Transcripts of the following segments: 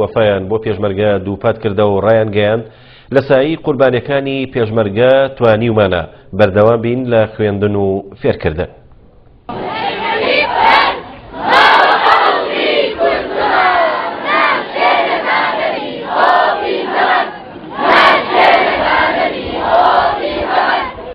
وەفایان بۆ پێشمەرگە دووپات کردەوە و ڕایانگەیاند، لە سایەی قوربانییەکانی پێشمەرگە توانیومانە بەردەوام بین لە خوێندن و فێرکردن.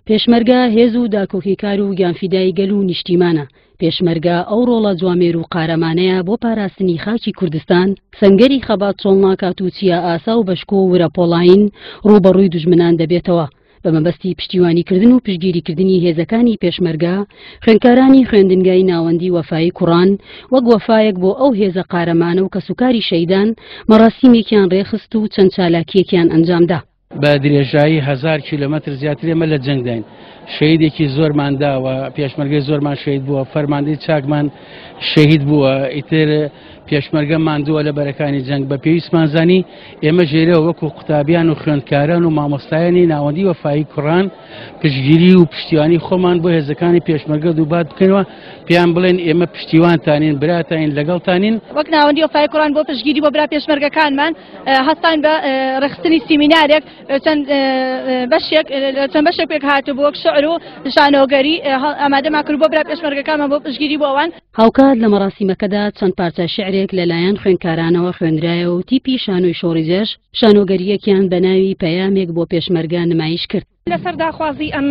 پێشمەرگە هێز و داکۆکیکار و گیانفیدای گەل و نیشتیمانە، پێشمەرگە ئەو ڕۆڵە جوامێر و قارەمانەیە بۆ پاراستنی خاکی کوردستان، سەنگەری خەبات چۆڵ ناکات و چیا ئاسا و بەشکۆ و ورە پۆڵایین ڕووبەڕووی دوژمنان دەبێتەوە. بە مەبەستی پشتیوانیکردن و پشتگیریکردنی هێزەکانی پێشمەرگە، خوێندکارانی خوێندنگای ناوەندی وەفایی کوڕان وەک وەفایەک بۆ ئەو هێزە قارەمانە و کەسوکاری شەیدان، مەراسیمێکیان ڕێکخست و چەند چالاکییەکیان ئەنجامدا. بە درێژایی هزار کیلومتر زیاتر ئێمە لە جەنگداین شەیدێکی زۆرمان داوە پێشمەرگەی زۆرمان شەید بووە فەرماندەی چاکمان شەهید بووە ئیتر پێشمەرگە ماندووە لە بەرەکانی جەنگ بە پێویستمان زانی ئێمە ژێرەوە وەکو قوتابیان و خوێندکاران و مامۆستایانی ناوەندی وەفایی کوڕان پشگیری و پشتیوانی خۆمان بۆ هێزەکانی پێشمەرگە دووبات بکەنەوە پێیان بڵێن ئێمە پشتیوانتانین براتانین لەگەڵتانین وەک ناوەندی وەفای کوڕان بۆ پشگیری بۆ برا پێشمەرگەکانمان هەستان بە ڕێخستنی سیمینارێک چەند بەشێک چەند بەشێک پێک هاتو بۆ شعر و شانۆگەری ئامادەما کرد بۆ برا پێشمەرگەکانمان بۆ پشگیری بۆ ئەوان هاوکات لە مەڕاسیمەکەدا چەند پارچە شعرێک لەلایەن خوێنکارانەوە خوێنرایە و تیپی شانۆی شۆڕی جێش شانۆگەریەکیان بە ناوی پەیامێک بۆ پێشمەرگە نمایش کرد لەسەر داخوازی ئەم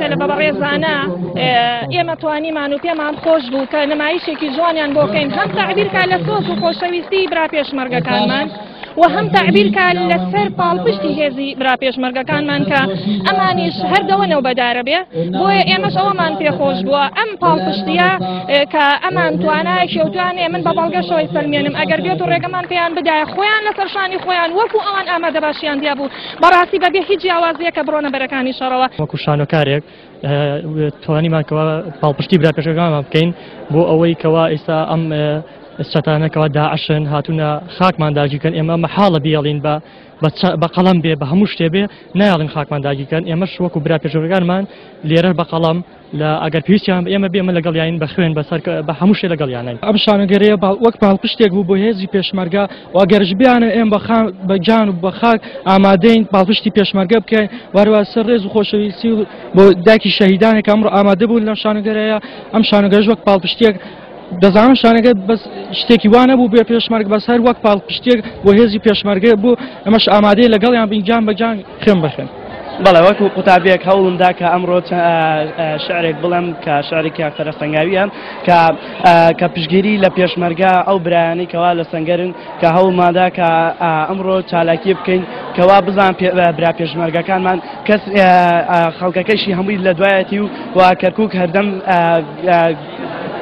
تەلەبە بەڕێزانە ئێمە توانیمان و پێمان خۆش بوو کە نمایشێکی جوانیان بۆکەین هەم تعبیرکە لە سۆز و خۆشەویستی برا پێشمەرگەکانمان. و هەم تعبیرکان لەسەر پاڵپشتی هێزی برا پێشمەرگەکانمان کە ئەمانیش هەردەوەنەوە بەدارە بێ بۆیە ئێمەش ئەوەمان پێخۆش بووە ئەم پاڵپشتیە کە ئەمان توانای شێوتوانێ من بە بەڵگەشەوەی سەلمێنم ئەگەر بێت و ڕێگەمان پێیان بدایە خۆیان لەسەر شانی خۆیان وەکو ئەوان ئامادە باشیان دیا بوو بەڕاستی بەبێ هیچ جیاوازیەکە بڕۆنە بەرەکانی شەڕەوە. وەکو شانۆکارێک توانیمان کەوا پاڵپشتی برا پێشەکانمان بکەین بۆ ئەوەی کەوا ئێستا ئەم چەتانەکەەوە داعشن هاتوونە خاکمان داگیکەن ئێمە مەحاڵە بیاڵین بە بە قەڵم بێ بە هەموو شتێ بێ نایڵین خاکمان داگیکەن ئێمەش وەکو برا پێشەکانمان لێرە بە قەڵم لە ئەگەر پێویستیان ئێمە بێمە لەگەڵیان بە خوێن بەسەر بە هەموو شێ لەگەڵیانین ئەم شانەگەرەیە وەک پاڵپشتێک بوو بۆ هێزی پێشمەرگە و ئەگەرش بیانە ئێم بەخان بە گیان و بەخاک ئامادەین پاڵپشتی پێشمەرگە بکەین وارواسە ڕێز و خۆشەویستی و بۆ داکی شەهیدانێک ئەمڕۆ ئامادە بوو لەم شانەگەرەیە ئەم شانەگەش وەک پاڵپشتێک دەزانم شانەکە بەس شتێکی وانە بوو بێ پێشمەرگ بەس هەر وەک پاڵ پشتێک بۆ هێزی پێشمەرگێ بوو ئەمەش ئامادەی لەگەڵیان بینجان بەجان خوێن بخوێن بەڵێ وەکو قوتابیەک هەوڵمدا کە ئەمڕۆ شعرێک بڵێم کە شعرێکی ئەکتەرە سەنگاویان کە کە پشگیری لە پێشمەرگا ئەو برایانی کەوا لە سنگەرن کە هەوڵمادا کە ئەمڕۆ چالاکی بکەین کەوا بزان برا پێشمەرگەکانمان کەس خەڵکەکەشی هەمووی لە دوایەتی و و کەرکک هەردەم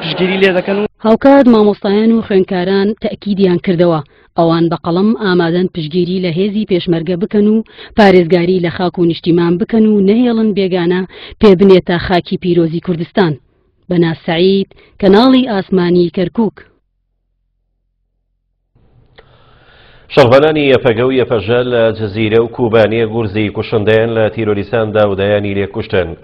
پشگیری لێ دەکەن و هاوکات مامۆستایان و خوێنکاران تەکیدیان کردەوە ئەوان بە قەڵەم ئامادەن پشگیری لە هێزی پێشمەرگە بکەن و پارێزگاری لە خاک و نیشتیمان بکەن و نەهێڵن بێگانە پێ بنێتە خاکی پیرۆزی کوردستان. بەناز سەعید، کەناڵی ئاسمانی کەرکووک. شەڕڤانانی یەپەگە و یەپەژە لە جزیرە و کوبانیە گورزی کوشندەیان لە تیرۆریستان دا و دەیانی لێ کوشتن.